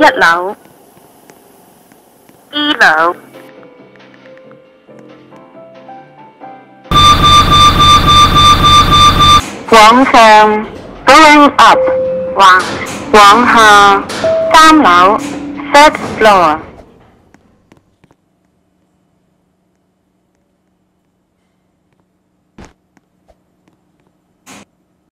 一樓、二樓、往上 going up 橫往下三樓 third floor